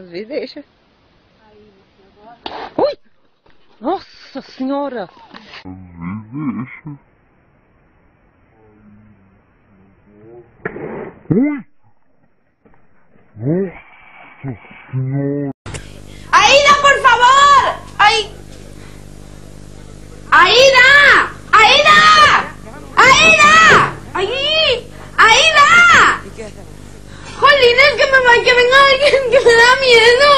Viveja. Ui! Nossa Senhora! Viveja. Ui! Nossa Senhora! ¡Aida, por favor! ¡Ay! ¡Aida! ¡Aida! ¡Aida! ¡Ay! ¡Aida! ¡Jolín, es que me va que venga alguien que 民呢。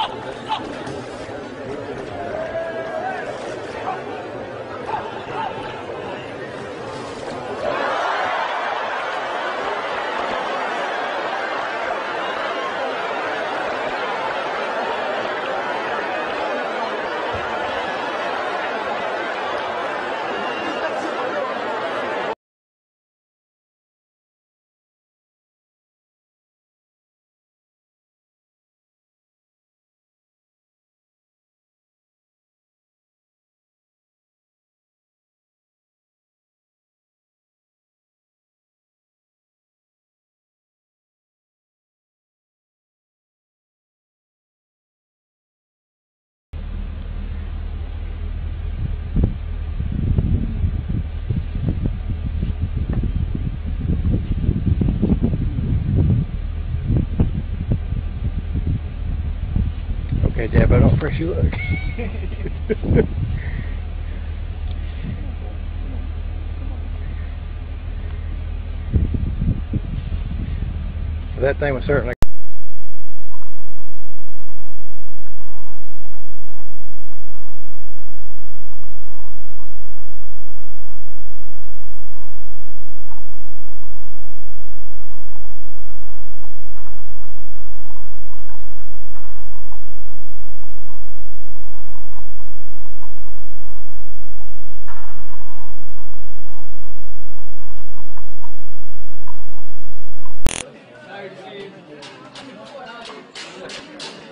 Go! Okay, but don't press you look. that thing was certainly.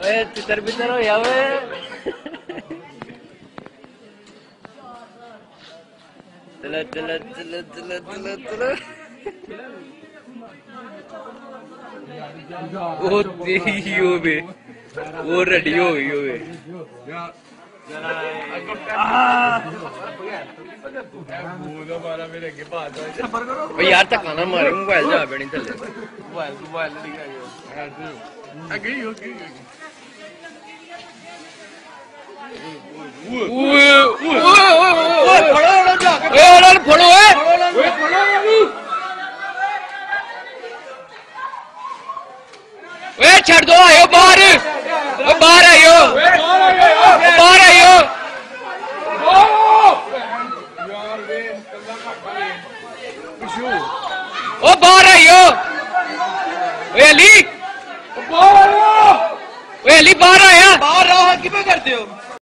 ओए तितर बितर हो यावे चलो चलो चलो चलो चलो चलो ओ तेरी हो बे वो रेडी हो गई हो बे यार तक खाना मारे मोबाइल जा बैठी थले मोबाइल मोबाइल अगली हो गई फड़ो वे छड़ दो आयो बाहर बाहर आयो बार आयो ओ बाहर आयो वे अली वे आया बाहर रहा किमें करते हो?